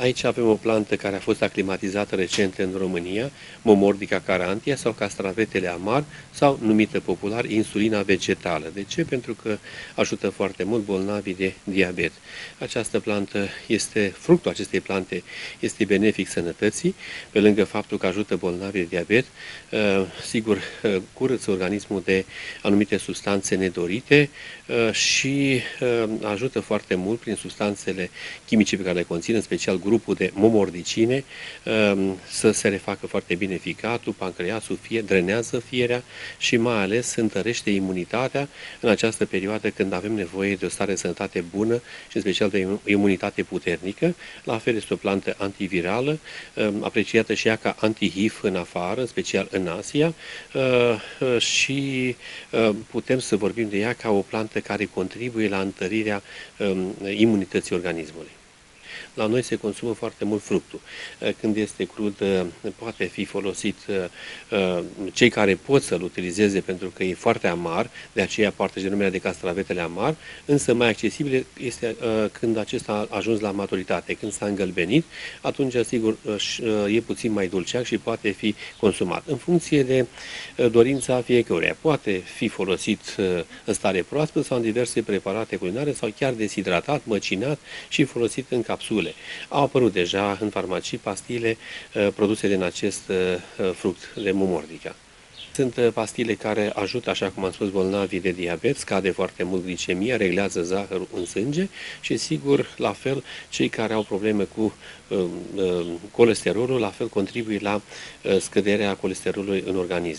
Aici avem o plantă care a fost aclimatizată recent în România, Momordica carantia sau castravetele amar sau numită popular insulina vegetală. De ce? Pentru că ajută foarte mult bolnavii de diabet. Această plantă este, fructul acestei plante este benefic sănătății, pe lângă faptul că ajută bolnavii de diabet, uh, sigur uh, curăță organismul de anumite substanțe nedorite uh, și ajută foarte mult prin substanțele chimice pe care le conțin, în special grupul de momordicine um, să se refacă foarte bine ficatul, pancreasul, fie, drenează fierea și mai ales întărește imunitatea în această perioadă când avem nevoie de o stare de sănătate bună și în special de imunitate puternică. La fel este o plantă antivirală, um, apreciată și ea ca anti-HIV în afară, în special în Asia uh, uh, și uh, putem să vorbim de ea ca o plantă care contribuie la întărirea um, imunității organismului. La noi se consumă foarte mult fructul. Eh, când este crud, eh, poate fi folosit eh, cei care pot să-l utilizeze pentru că e foarte amar, de aceea poartă și denumirea de castravetele amar, însă mai accesibil este când acesta a ajuns la maturitate, când s-a îngălbenit, atunci, sigur, e puțin mai dulceac și poate fi consumat. În funcție de dorința fiecăruia. Poate fi folosit în stare proaspătă sau în diverse preparate culinare sau chiar deshidratat, măcinat și folosit în capsule capsule. Au apărut deja în farmacii pastile uh, produse din acest uh, uh, fruct de mumordica. Sunt pastile care ajută, așa cum am spus, bolnavii de diabet, scade foarte mult glicemia, reglează zahărul în sânge și, sigur, la fel, cei care au probleme cu uh, uh, colesterolul, la fel contribuie la uh, scăderea colesterolului în organism.